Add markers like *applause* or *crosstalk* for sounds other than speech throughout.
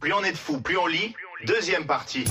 Plus on est de fous, plus on lit. Deuxième partie.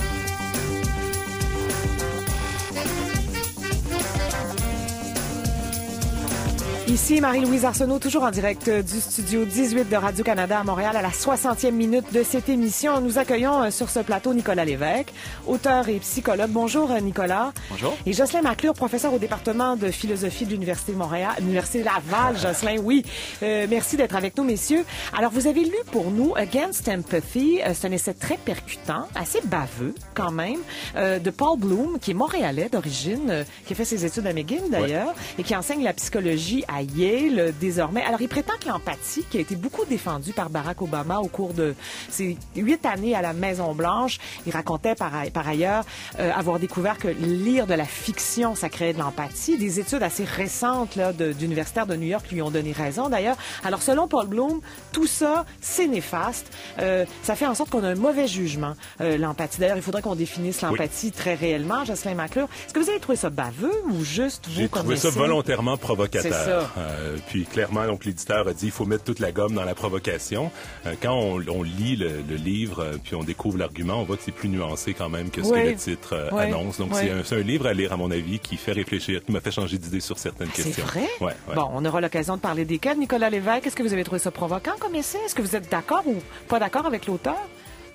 Ici Marie-Louise Arsenault, toujours en direct euh, du studio 18 de Radio-Canada à Montréal à la 60e minute de cette émission. Nous accueillons euh, sur ce plateau Nicolas Lévesque, auteur et psychologue. Bonjour euh, Nicolas. Bonjour. Et Jocelyn Maclure, professeur au département de philosophie de l'Université de Montréal, l'Université Laval. Jocelyn, oui. Euh, merci d'être avec nous, messieurs. Alors, vous avez lu pour nous Against Empathy. C'est un essai très percutant, assez baveux quand même, euh, de Paul Bloom, qui est montréalais d'origine, euh, qui a fait ses études à McGill d'ailleurs, et qui enseigne la psychologie à Yale euh, désormais. Alors, il prétend que l'empathie, qui a été beaucoup défendue par Barack Obama au cours de ses huit années à la Maison-Blanche, il racontait par, ailleurs euh, avoir découvert que lire de la fiction, ça créait de l'empathie. Des études assez récentes là, de- d'universitaires de New York lui ont donné raison d'ailleurs. Alors, selon Paul Bloom, tout ça, c'est néfaste. Euh, ça fait en sorte qu'on a un mauvais jugement, euh, l'empathie. D'ailleurs, il faudrait qu'on définisse l'empathie très réellement. Jocelyn McClure, est-ce que vous avez trouvé ça baveux ou juste vous J'ai trouvé ça volontairement provocateur. C'est ça. Euh, puis clairement, donc l'éditeur a dit il faut mettre toute la gomme dans la provocation. Euh, quand on, on lit le, le livre euh, puis on découvre l'argument, on voit que c'est plus nuancé quand même que ce Oui. que le titre euh, Oui. annonce. Donc Oui. c'est un, c'est un livre à lire à mon avis qui fait réfléchir, qui m'a fait changer d'idée sur certaines C'est questions. vrai? Ouais, ouais. Bon, on aura l'occasion de parler desquels. Nicolas Lévesque, est-ce que vous avez trouvé ça provoquant comme essai? Est-ce que vous êtes d'accord ou pas d'accord avec l'auteur?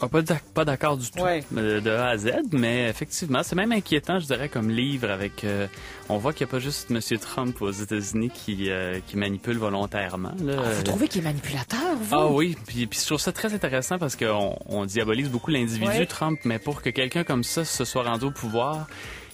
Ah, pas d'ac- pas d'accord du tout Ouais. de A à Z, mais effectivement, c'est même inquiétant, je dirais, comme livre. Avec, euh, on voit qu'il n'y a pas juste M. Trump aux États-Unis qui, euh, qui manipule volontairement. Là. Ah, vous trouvez qu'il est manipulateur, vous? Ah oui, puis, puis je trouve ça très intéressant parce qu'on on diabolise beaucoup l'individu Ouais. Trump, mais pour que quelqu'un comme ça se soit rendu au pouvoir,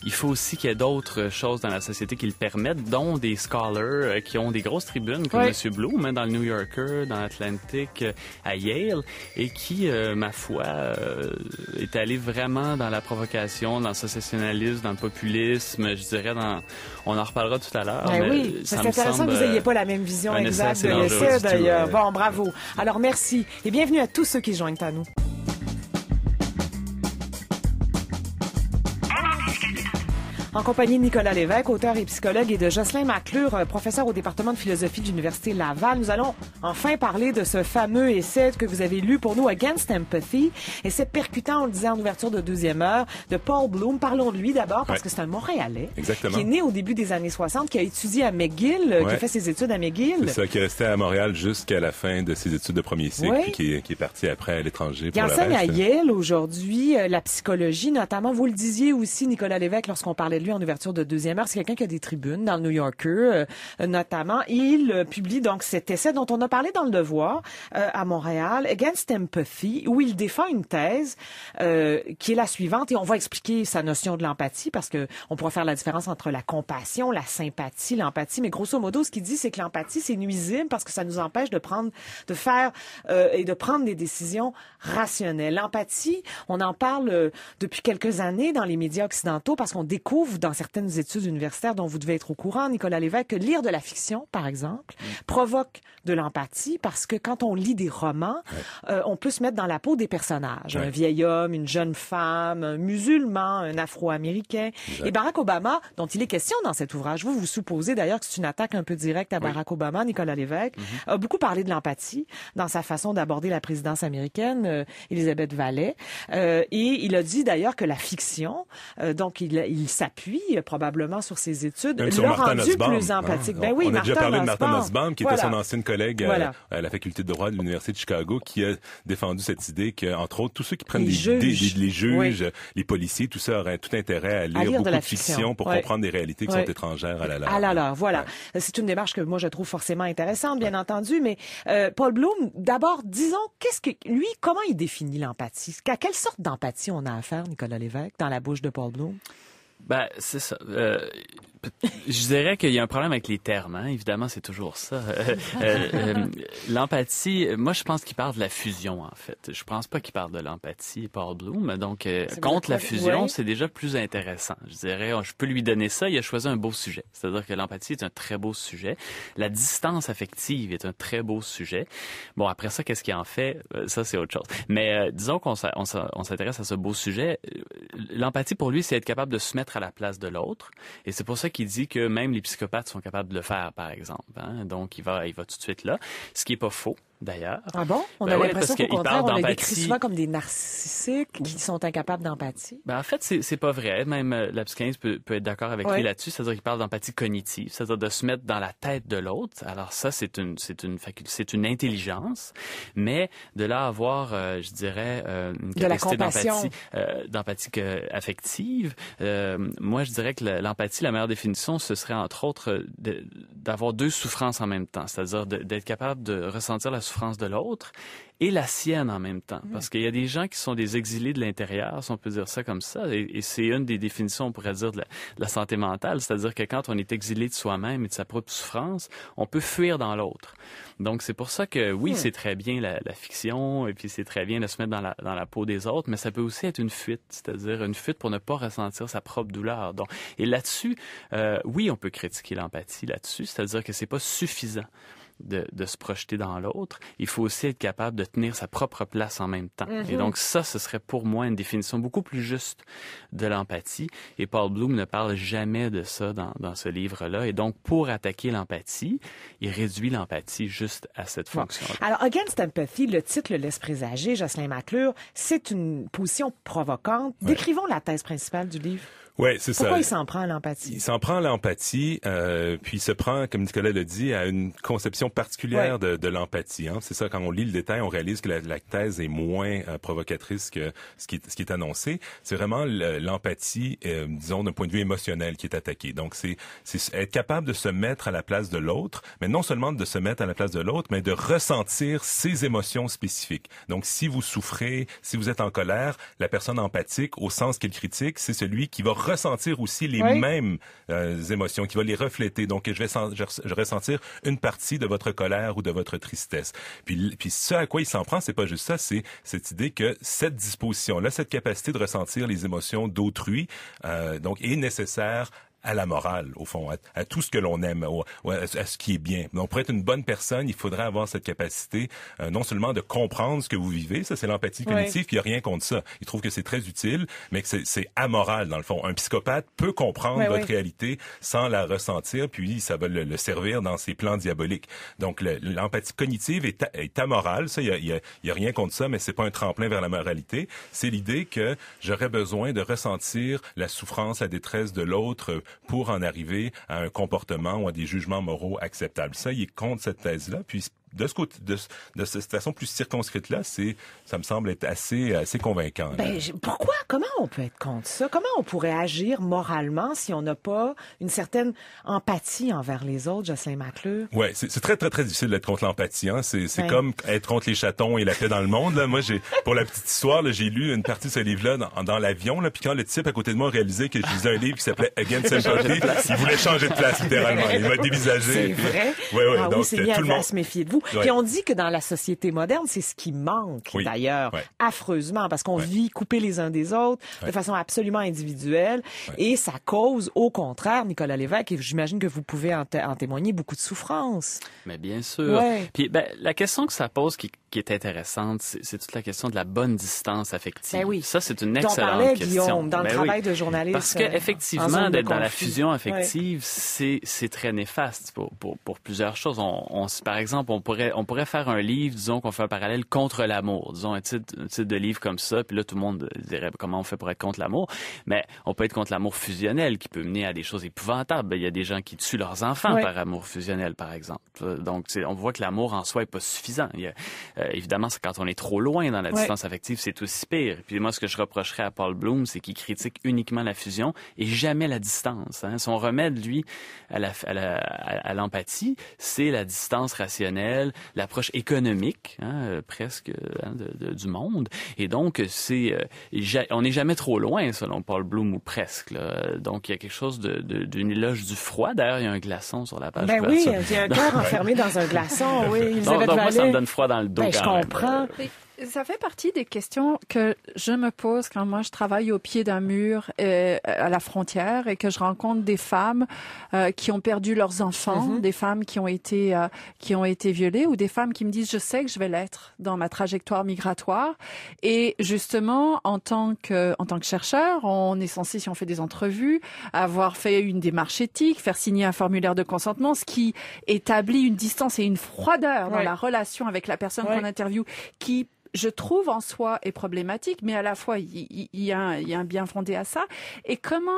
il faut aussi qu'il y ait d'autres choses dans la société qui le permettent, dont des scholars euh, qui ont des grosses tribunes, comme. M. Bloom, hein, dans le New Yorker, dans l'Atlantic, euh, à Yale, et qui, euh, ma foi, euh, est allé vraiment dans la provocation, dans le sensationnalisme, dans le populisme, je dirais, dans... on en reparlera tout à l'heure. Ben oui, ça c'est intéressant semble, que vous n'ayez pas la même vision exacte de l'essai d'ailleurs. Bon, bravo. Alors merci et bienvenue à tous ceux qui se joignent à nous. En compagnie de Nicolas Lévesque, auteur et psychologue, et de Jocelyn Maclure, euh, professeur au département de philosophie de l'Université Laval, nous allons enfin parler de ce fameux essai que vous avez lu pour nous, Against Empathy. Essai percutant, on le disait en ouverture de deuxième heure, de Paul Bloom. Parlons de lui d'abord, parce Ouais. que c'est un Montréalais. Exactement. Qui est né au début des années 60, qui a étudié à McGill, euh, qui a fait ses études à McGill. C'est ça qui est resté à Montréal jusqu'à la fin de ses études de premier cycle, Ouais. puis qui est, qui est parti après à l'étranger Il enseigne à. Yale aujourd'hui euh, la psychologie, notamment. Vous le disiez aussi, Nicolas Lévesque, lorsqu'on parlait de lui en ouverture de deuxième heure. C'est quelqu'un qui a des tribunes dans le New Yorker, euh, notamment. Il euh, publie donc cet essai dont on a parlé dans le Devoir euh, à Montréal, Against Empathy, où il défend une thèse euh, qui est la suivante, et on va expliquer sa notion de l'empathie parce que on pourra faire la différence entre la compassion, la sympathie, l'empathie. Mais grosso modo, ce qu'il dit, c'est que l'empathie c'est nuisible parce que ça nous empêche de prendre, de faire euh, et de prendre des décisions rationnelles. L'empathie, on en parle euh, depuis quelques années dans les médias occidentaux parce qu'on découvre dans certaines études universitaires dont vous devez être au courant, Nicolas Lévesque, que lire de la fiction, par exemple, provoque de l'empathie parce que quand on lit des romans, euh, on peut se mettre dans la peau des personnages. Un Ouais. vieil homme, une jeune femme, un musulman, un afro-américain. Et Barack Obama, dont il est question dans cet ouvrage, vous vous supposez d'ailleurs que c'est une attaque un peu directe à Barack Obama, Nicolas Lévesque, a beaucoup parlé de l'empathie dans sa façon d'aborder la présidence américaine, euh, Elisabeth Valley. Euh, et il a dit d'ailleurs que la fiction, euh, donc il, il s'appuie euh, probablement sur ses études, sur l'a Martin rendu plus empathique. On- Ben oui, on a déjà parlé de Martin Nussbaum. Qui Voilà. était son ancienne collègue euh, Voilà. à la faculté de droit de l'Université de Chicago, qui a défendu cette idée que, entre autres, tous ceux qui prennent Les des, juges. des- les juges, Oui. les policiers, tout ça auraient tout intérêt à lire, lire de beaucoup la de fiction, fiction. pour comprendre des réalités qui sont étrangères à la leur. Ah là là, voilà. C'est une démarche que moi je trouve forcément intéressante, bien entendu. Mais euh, Paul Bloom, d'abord, disons, qu'est-ce que lui, comment il définit l'empathie? À quelle sorte d'empathie on a affaire, Nicolas Lévesque, dans la bouche de Paul Bloom Ben, c'est ça. Euh, je dirais qu'il y a un problème avec les termes. Hein. Évidemment, c'est toujours ça. Euh, euh, euh, l'empathie, moi, je pense qu'il parle de la fusion, en fait. Je pense pas qu'il parle de l'empathie, Paul Bloom. Donc, contre la fusion, Ouais. c'est déjà plus intéressant. Je dirais, je peux lui donner ça. Il a choisi un beau sujet. C'est-à-dire que l'empathie est un très beau sujet. La distance affective est un très beau sujet. Bon, après ça, qu'est-ce qu'il en fait? Ça, c'est autre chose. Mais disons qu'on s'intéresse à ce beau sujet. L'empathie, pour lui, c'est être capable de se mettre à la place de l'autre. Et c'est pour ça qu'il dit que même les psychopathes sont capables de le faire, par exemple. Hein. Donc, il va, il va tout de suite là. Ce qui est pas faux d'ailleurs. Ah bon? On Ben a ouais, l'impression qu'au contraire, on les décrit souvent comme des narcissiques qui sont incapables d'empathie. Ben, en fait, c'est, pas vrai. Même euh, la psychanalyse peut, peut être d'accord avec Ouais. lui là-dessus. C'est-à-dire qu'il parle d'empathie cognitive, c'est-à-dire de se mettre dans la tête de l'autre. Alors ça, c'est une, c'est une faculté, c'est une intelligence, mais de là à avoir, euh, je dirais, euh, une capacité d'empathie, euh, affective. moi, je dirais que l'empathie, la meilleure définition, ce serait entre autres de- d'avoir deux souffrances en même temps, c'est-à-dire d'être capable de ressentir la souffrance de l'autre et la sienne en même temps. Parce qu'il y a des gens qui sont des exilés de l'intérieur, si on peut dire ça comme ça, et, et c'est une des définitions, on pourrait dire, de la, de la santé mentale, c'est-à-dire que quand on est exilé de soi-même et de sa propre souffrance, on peut fuir dans l'autre. Donc c'est pour ça que oui, c'est très bien la, la fiction, et puis c'est très bien de se mettre dans la, dans la peau des autres, mais ça peut aussi être une fuite, c'est-à-dire une fuite pour ne pas ressentir sa propre douleur. Donc, et là-dessus, euh, oui, on peut critiquer l'empathie là-dessus, c'est-à-dire que c'est pas suffisant de, de se projeter dans l'autre, il faut aussi être capable de tenir sa propre place en même temps. Et donc ça, ce serait pour moi une définition beaucoup plus juste de l'empathie. Et Paul Bloom ne parle jamais de ça dans, dans ce livre-là. Et donc, pour attaquer l'empathie, il réduit l'empathie juste à cette Bon. fonction. Alors, Against Empathy, le titre le laisse présager, Jocelyn McClure, c'est une position provocante. Décrivons la thèse principale du livre. Ouais, c'est ça. Pourquoi il s'en prend à l'empathie? Il s'en prend à l'empathie, euh, puis il se prend, comme Nicolas l'a dit, à une conception particulière de, de l'empathie. Hein. C'est ça, quand on lit le détail, on réalise que la, la thèse est moins euh, provocatrice que ce qui est, ce qui est annoncé. C'est vraiment le- l'empathie, euh, disons, d'un point de vue émotionnel qui est attaqué. Donc, c'est être capable de se mettre à la place de l'autre, mais non seulement de se mettre à la place de l'autre, mais de ressentir ses émotions spécifiques. Donc, si vous souffrez, si vous êtes en colère, la personne empathique, au sens qu'il critique, c'est celui qui va ressentir aussi les Oui. mêmes euh, émotions, qui va les refléter. Donc, je vais, sen- je, vais ressentir une partie de votre colère ou de votre tristesse. Puis, puis ce à quoi il s'en prend, c'est pas juste ça, c'est cette idée que cette disposition-là, cette capacité de ressentir les émotions d'autrui, euh, donc, est nécessaire à la morale, au fond, à, à tout ce que l'on aime, au- à, à ce qui est bien. Donc, pour être une bonne personne, il faudrait avoir cette capacité, euh, non seulement de comprendre ce que vous vivez, ça c'est l'empathie cognitive, puis il n'y a rien contre ça. Il trouve que c'est très utile, mais que c'est- amoral, dans le fond. Un psychopathe peut comprendre votre réalité sans la ressentir, puis ça va le, le servir dans ses plans diaboliques. Donc, le- l'empathie cognitive est, est amorale, ça, il y a, y a- y a rien contre ça, mais c'est pas un tremplin vers la moralité. C'est l'idée que j'aurais besoin de ressentir la souffrance, la détresse de l'autre pour en arriver à un comportement ou à des jugements moraux acceptables. Ça, il est contre cette thèse-là, puis de ce côté, de, ce- de cette façon plus circonscrite là, c'est, ça me semble être assez, assez convaincant. Ben, pourquoi? Comment on peut être contre ça? Comment on pourrait agir moralement si on n'a pas une certaine empathie envers les autres, Jocelyn McClure? Ouais, c'est très très très difficile d'être contre l'empathie. Hein. C'est Ouais. comme être contre les chatons et la paix dans le monde. Là. Moi, j'ai pour la petite histoire, j'ai lu une partie de ce livre-là dans, dans l'avion. Là, puis quand le type à côté de moi a réalisé que je lisais un livre qui s'appelait Against *laughs* Sympathy, il voulait changer de place littéralement. Il m'a *laughs* dévisagé. C'est Puis- vrai? Ouais, ouais. ah donc oui, c'est euh, bien tout le monde. à se méfier de vous. Ouais. Puis on dit que dans la société moderne, c'est ce qui manque, Oui. d'ailleurs, Ouais. affreusement, parce qu'on Ouais. vit coupés les uns des autres de façon absolument individuelle. Et ça cause, au contraire, Nicolas Lévesque, et j'imagine que vous pouvez en, té- en témoigner, beaucoup de souffrance. Mais bien sûr. Puis ben, la question que ça pose qui, qui est intéressante, c'est toute la question de la bonne distance affective. Ben oui. Ça, c'est une excellente parlait question. Guillaume dans le Ben oui. travail de journaliste. Parce que euh, d'être dans la fusion affective, c'est c'est très néfaste pour, pour, pour plusieurs choses. On, on, par exemple, on pourrait on pourrait faire un livre, disons qu'on fait un parallèle contre l'amour, disons un titre, un titre de livre comme ça, puis là tout le monde dirait comment on fait pour être contre l'amour, mais on peut être contre l'amour fusionnel qui peut mener à des choses épouvantables. Il y a des gens qui tuent leurs enfants Ouais. par amour fusionnel, par exemple. Euh, Donc on voit que l'amour en soi est pas suffisant. Il y a, euh, évidemment, c'est quand on est trop loin dans la Ouais. distance affective, c'est aussi pire. Puis moi, ce que je reprocherais à Paul Bloom, c'est qu'il critique uniquement la fusion et jamais la distance. hein. Son remède, lui, à la- à la- à- à l'empathie, c'est la distance rationnelle, l'approche économique, hein, euh, presque hein, de- de- du monde. Et donc, c'est, euh, on n'est jamais trop loin, selon Paul Bloom, ou presque. là. Donc, il y a quelque chose de- de- d'une éloge du froid. D'ailleurs, il y a un glaçon sur la page Ben oui, il y a un cœur *laughs* enfermé dans un glaçon, oui. Donc, moi, ça me donne froid dans le dos Ben, je quand même. comprends. Ça fait partie des questions que je me pose quand moi je travaille au pied d'un mur euh, à la frontière et que je rencontre des femmes euh, qui ont perdu leurs enfants, Mhm. des femmes qui ont été euh, qui ont été violées ou des femmes qui me disent je sais que je vais l'être dans ma trajectoire migratoire et justement en tant que en tant que chercheur, on est censé si on fait des entrevues avoir fait une démarche éthique, faire signer un formulaire de consentement, ce qui établit une distance et une froideur dans Ouais. la relation avec la personne Ouais. qu'on interviewe qui je trouve en soi est problématique, mais à la fois il y a un bien fondé à ça. Et comment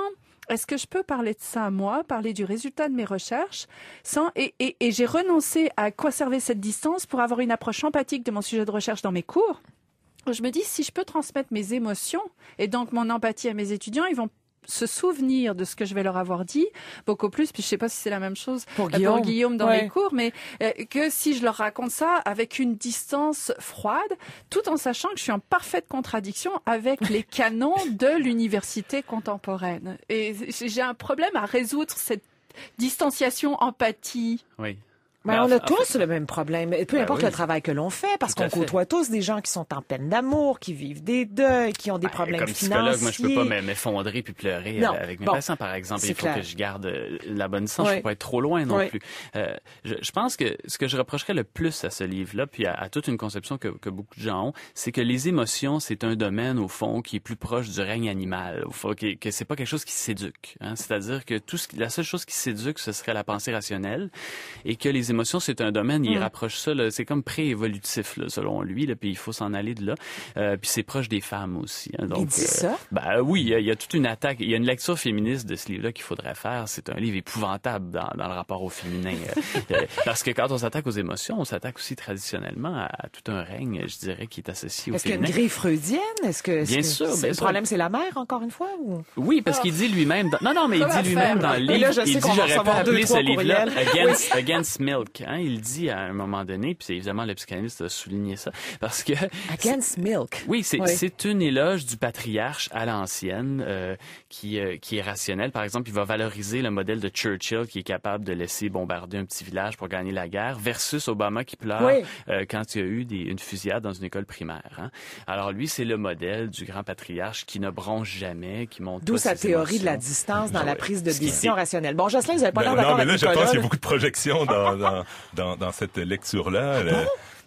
est-ce que je peux parler de ça moi, parler du résultat de mes recherches, sans et, et, et j'ai renoncé à conserver cette distance pour avoir une approche empathique de mon sujet de recherche dans mes cours. Je me dis si je peux transmettre mes émotions et donc mon empathie à mes étudiants, ils vont se souvenir de ce que je vais leur avoir dit beaucoup plus. Puis je sais pas si c'est la même chose Pour Guillaume. Guillaume dans Ouais. les cours, mais euh, que si je leur raconte ça avec une distance froide, tout en sachant que je suis en parfaite contradiction avec les *laughs* canons de l'université contemporaine. Et j'ai un problème à résoudre cette distanciation, empathie. Oui. Mais Ben, on en a fait- tous le même problème, peu Ben importe oui. le travail que l'on fait, parce qu'on côtoie tous des gens qui sont en peine d'amour, qui vivent des deuils, qui ont des Ben, problèmes Comme financiers. psychologue, moi, je peux pas m'e- m'effondrer puis pleurer Non. euh, avec mes Bon. patients, par exemple. Il faut clair. que je garde euh, la bonne distance. Oui. Je peux pas être trop loin non Oui. plus. Euh, je, je pense que ce que je reprocherais le plus à ce livre-là, puis à, à toute une conception que, que beaucoup de gens ont, c'est que les émotions, c'est un domaine, au fond, qui est plus proche du règne animal. Au fond, que, que c'est pas quelque chose qui s'éduque. Hein? C'est-à-dire que tout ce la seule chose qui s'éduque, ce serait la pensée rationnelle. Et que les émotions, c'est un domaine, il Mm. rapproche ça, c'est comme pré-évolutif, selon lui, là, puis il faut s'en aller de là. Euh, puis c'est proche des femmes aussi. hein. donc, Il dit ça? ben oui, il y, a, il y a toute une attaque. Il y a une lecture féministe de ce livre-là qu'il faudrait faire. C'est un livre épouvantable dans, dans le rapport au féminin. Euh, *laughs* euh, parce que quand on s'attaque aux émotions, on s'attaque aussi traditionnellement à, à tout un règne, je dirais, qui est associé au Est-ce qu'il y a une féminin. grille freudienne? Est-ce que, Bien que sûr, bien le problème, c'est la mère, encore une fois? Ou... Oui, parce qu'il dit lui-même... dans- Non, non, mais il dit lui-même dans le livre... il dit, j'aurais deux, appelé ce livre-là *laughs* Against Milk. Hein? Il dit à un moment donné, puis c'est évidemment le psychanalyste a souligné ça, parce que... *laughs* Against milk. Oui, c'est Oui. c'est une éloge du patriarche à l'ancienne euh, qui euh, qui est rationnel. Par exemple, il va valoriser le modèle de Churchill qui est capable de laisser bombarder un petit village pour gagner la guerre versus Obama qui pleure Oui. euh, quand il y a eu des, une fusillade dans une école primaire. hein. Alors lui, c'est le modèle du grand patriarche qui ne bronche jamais, qui montre D'où sa ses théorie de la distance dans la *laughs* prise de décision rationnelle. Bon, Jocelyn, vous n'avez pas Ben, l'air non, d'accord mais avec là, je pense qu'il y a beaucoup de projections dans, dans, *laughs* dans, cette lecture-là. le-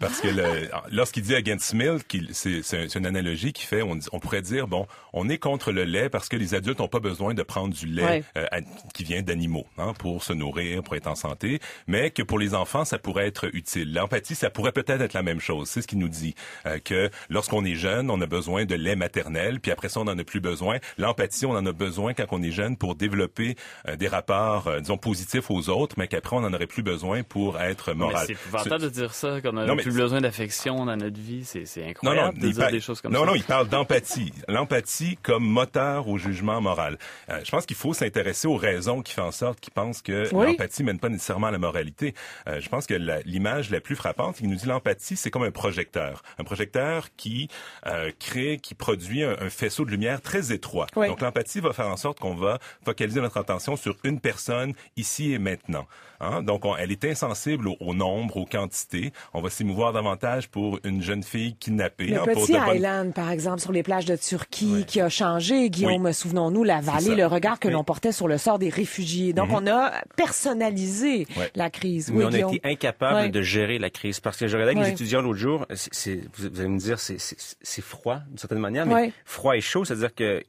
Parce que le- *laughs* lorsqu'il dit against milk, il- c'est c'est un- c'est une analogie qui fait, on, on pourrait dire, bon, on est contre le lait parce que les adultes n'ont pas besoin de prendre du lait Ouais. euh, à- qui vient d'animaux hein, pour se nourrir, pour être en santé, mais que pour les enfants, ça pourrait être utile. L'empathie, ça pourrait peut-être être la même chose. C'est ce qu'il nous dit, euh, que lorsqu'on est jeune, on a besoin de lait maternel, puis après ça, on n'en a plus besoin. L'empathie, on en a besoin quand on est jeune pour développer euh, des rapports, euh, disons, positifs aux autres, mais qu'après, on n'en aurait plus besoin pour être moral. c'est épouvantable de dire ça, qu'on Non, mais plus besoin d'affection dans notre vie. C'est c'est Non, non, incroyable de il dire parle- des choses comme non, ça. non, il parle d'empathie. L'empathie comme moteur au jugement moral. Euh, je pense qu'il faut s'intéresser aux raisons qui font en sorte qu'ils pensent que Oui. l'empathie mène pas nécessairement à la moralité. Euh, je pense que l'image la plus frappante, qu'il nous dit l'empathie, c'est comme un projecteur. Un projecteur qui euh, crée, qui produit un, un faisceau de lumière très étroit. Oui. Donc l'empathie va faire en sorte qu'on va focaliser notre attention sur une personne ici et maintenant. Hein? Donc on- elle est insensible au, au nombre, aux quantités. On va s'émouvoir davantage pour une jeune fille kidnappée. Le hein, pour petit bonnes- Island, par exemple, sur les plages de Turquie, qui a changé, Guillaume, Oui. souvenons-nous, la vallée, le regard que Oui. l'on portait sur le sort des réfugiés. Donc, on a personnalisé la crise. Mais Oui, on a été incapable de gérer la crise parce que je regardais avec les étudiants l'autre jour. vous vous allez me dire, c'est- froid d'une certaine manière, mais froid et chaud, c'est-à-dire que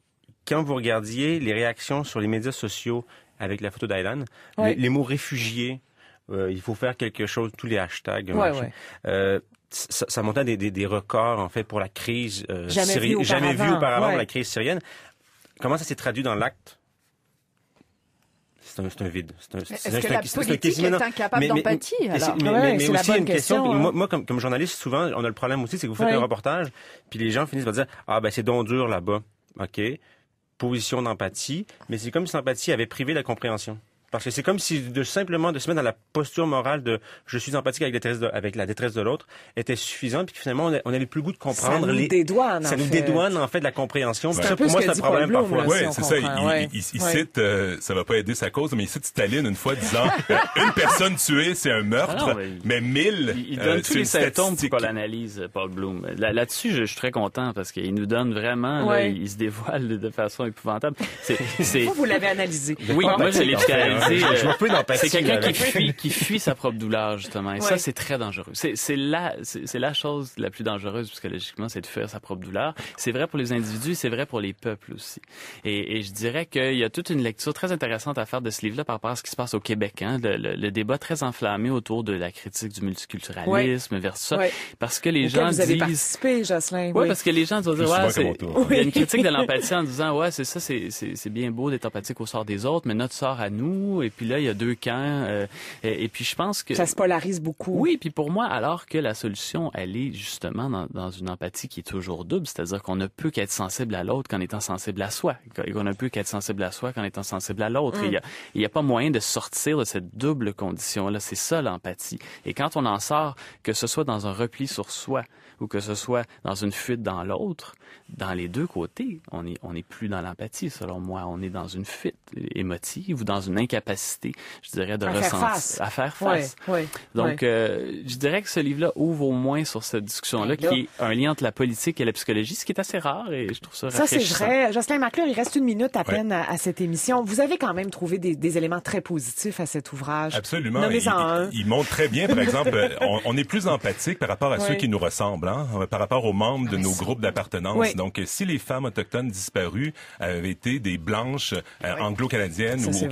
quand vous regardiez les réactions sur les médias sociaux avec la photo d'Aylan, Ouais. les, les mots réfugiés, euh, il faut faire quelque chose, tous les hashtags, Ouais, machin, ouais. euh, ça, ça montait des, des, des records en fait pour la crise euh, Jamais vu jamais vu auparavant, la crise syrienne. Comment ça s'est traduit dans l'acte? C'est un, un vide. C'est un- Est-ce que c'est un- la c'est un politique est incapable d'empathie, mais? Mais, Ouais, mais- aussi une question. question, hein. moi, moi, comme, comme journaliste, souvent, on a le problème aussi, c'est que vous faites Ouais. un reportage, puis les gens finissent par dire ah ben c'est donc dur là-bas, ok. Position d'empathie, mais c'est comme si l'empathie avait privé la compréhension. Parce que c'est comme si de simplement de se mettre dans la posture morale de je suis empathique avec, la détresse de, avec la détresse de l'autre était suffisant, puis que finalement on n'avait plus le goût de comprendre Ça nous les. dédouane, ça en nous fait. dédouane en fait de la compréhension. C'est ça, pour moi, c'est un problème Bloom, parfois. Oui, si c'est ça. Il, ouais. il- il Ouais. cite, euh, ça va pas aider sa cause, mais il cite Staline une fois disant *laughs* euh, une personne tuée, c'est un meurtre, Ah non, mais mais, mille, Il, il euh, donne tous c'est les symptômes pour l'analyse, Paul Bloom. Là- Là-dessus, je, je suis très content parce qu'il nous donne vraiment, là, Ouais. il, il se dévoile de façon épouvantable. C'est, c'est, Vous, vous l'avez analysé. oui, moi, je l'ai euh, vois peu d'empathie. C'est quelqu'un là, qui fuit, qui fuit sa propre douleur, justement. Et Ouais. ça, c'est très dangereux. C'est, c'est la, c'est, c'est la chose la plus dangereuse psychologiquement, c'est de fuir sa propre douleur. C'est vrai pour les individus, c'est vrai pour les peuples aussi. Et, et je dirais qu'il y a toute une lecture très intéressante à faire de ce livre-là par rapport à ce qui se passe au Québec. Hein? Le, le- le débat très enflammé autour de la critique du multiculturalisme versus ça. Ouais. Parce que les Auquel gens vous avez disent... participé, Jocelyn. Oui, oui. parce que les gens vont dire, ouais, c'est, tour. il y a une critique de l'empathie en disant, ouais, c'est ça, c'est, c'est, c'est bien beau d'être empathique au sort des autres, mais notre sort à nous, et puis là, il y a deux camps, euh, et, et puis je pense que... Ça se polarise beaucoup. Oui, puis pour moi, alors que la solution, elle est justement dans, dans une empathie qui est toujours double, c'est-à-dire qu'on ne peut qu'être sensible à l'autre qu'en étant sensible à soi, et qu'on ne peut qu'être sensible à soi qu'en étant sensible à l'autre. Mm. Il y a, a pas moyen de sortir de cette double condition-là. C'est ça l'empathie. Et quand on en sort, que ce soit dans un repli sur soi ou que ce soit dans une fuite dans l'autre, dans les deux côtés, on est on est plus dans l'empathie selon moi. On est dans une fuite émotive ou dans une incapacité, je dirais, de À faire ressentir, face. à faire Ouais, face. ouais, Donc, euh, je dirais que ce livre-là ouvre au moins sur cette discussion-là, Ben qui est un lien entre la politique et la psychologie, ce qui est assez rare et je trouve ça Ça, c'est vrai. Jocelyn McClure, il reste une minute à peine à, à cette émission. Vous avez quand même trouvé des, des éléments très positifs à cet ouvrage. Absolument. Un. il, il montre très bien, par exemple, euh, on, on est plus empathique par rapport à Ouais. ceux qui nous ressemblent, hein, par rapport aux membres de Ah, nos groupes d'appartenance. Oui. Donc, euh, si les femmes autochtones disparues avaient été des blanches euh, anglo-canadiennes Ça, ou c'est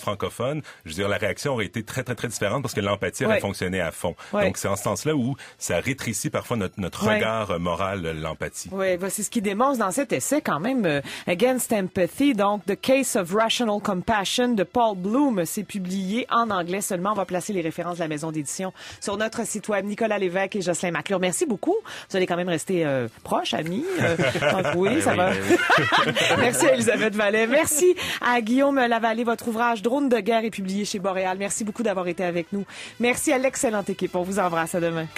francophones, je veux dire, la réaction aurait été très, très, très différente parce que l'empathie Ouais. aurait fonctionné à fond. Ouais. Donc, c'est en ce sens-là où ça rétrécit parfois notre, notre Ouais. regard euh, moral, euh, l'empathie. Oui, bah, c'est ce qui démontre dans cet essai quand même euh, Against Empathy, donc The Case of Rational Compassion de Paul Bloom. C'est publié en anglais seulement. On va placer les références de la maison d'édition sur notre site web. Nicolas Lévesque et Jocelyn McClure. Merci beaucoup. Vous allez quand même rester euh, proches, amis. Euh, *laughs* donc oui, ça oui, va. ben oui. *laughs* Merci à Elisabeth Vallet. Merci à Guillaume Lavallée. Votre ouvrage Drone de guerre est publié chez Boréal. Merci beaucoup d'avoir été avec nous. Merci à l'excellente équipe. On vous embrasse. À demain.